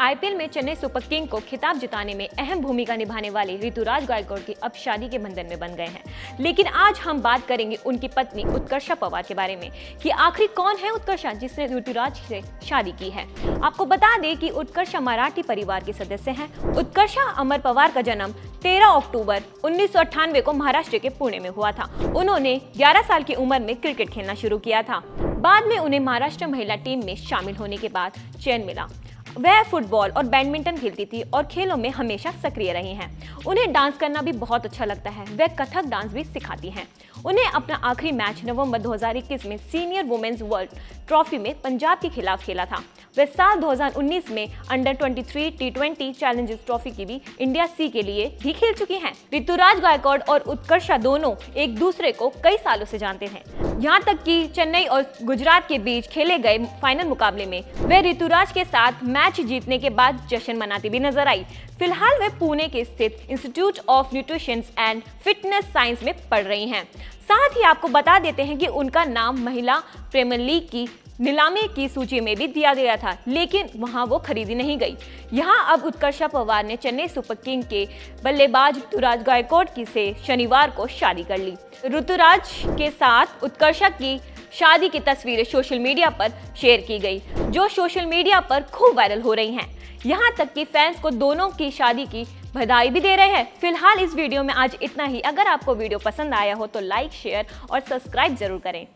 IPL में Chennai super king को खिताब जिताने में अहम भूमिका निभाने वाले ऋतुराज गायकवाड़ की अब शादी के बंधन में बन गए हैं। लेकिन आज हम बात करेंगे उनकी पत्नी उत्कर्षा पवार के बारे में कि आखिर कौन है उत्कर्षा जिसने ऋतुराज से शादी की है। आपको बता दें कि उत्कर्षा मराठी परिवार के सदस्य हैं। उत्कर्षा अमर पवार का जन्म 13 अक्टूबर उन्नीस सौ अट्ठानवे को महाराष्ट्र के पुणे में हुआ था। उन्होंने 11 साल की उम्र में क्रिकेट खेलना शुरू किया था। बाद में उन्हें महाराष्ट्र महिला टीम में शामिल होने के बाद चयन मिला। वह फुटबॉल और बैडमिंटन खेलती थी और खेलों में हमेशा सक्रिय रही हैं। उन्हें डांस करना भी बहुत अच्छा लगता है। वह कथक डांस भी सिखाती हैं। उन्हें अपना आखिरी मैच नवंबर 2021 में सीनियर वुमेन्स वर्ल्ड ट्रॉफी में पंजाब के खिलाफ खेला था। वे साल 2019 में under 23 T twenty challengers trophy की भी इंडिया सी के लिए भी खेल चुकी हैं। ऋतुराज गायकवाड़ और उत्कर्षा दोनों एक दूसरे को कई सालों से जानते हैं। यहाँ तक कि चेन्नई और गुजरात के बीच खेले गए फाइनल मुकाबले में वे ऋतुराज के साथ मैच जीतने के बाद जश्न मनाती भी नज़र आई। फ़िलहाल वे पुणे के स्थित institute of nutrition and fitness science में पढ़ रही हैं। साथ ही आपको बता देते हैं कि उनका नाम महिला प्रीमियर लीग की नीलामी की सूची में भी दिया गया था, लेकिन वहाँ वो खरीदी नहीं गई। यहाँ अब उत्कर्षा पवार ने चेन्नई सुपर किंग के बल्लेबाज ऋतुराज गायकवाड़ की से शनिवार को शादी कर ली। ऋतुराज के साथ उत्कर्षा की शादी की तस्वीरें सोशल मीडिया पर शेयर की गई, जो सोशल मीडिया पर खूब वायरल हो रही हैं। यहाँ तक कि फैंस को दोनों की शादी की बधाई भी दे रहे हैं। फ़िलहाल इस वीडियो में आज इतना ही। अगर आपको वीडियो पसंद आया हो तो लाइक शेयर और सब्सक्राइब ज़रूर करें।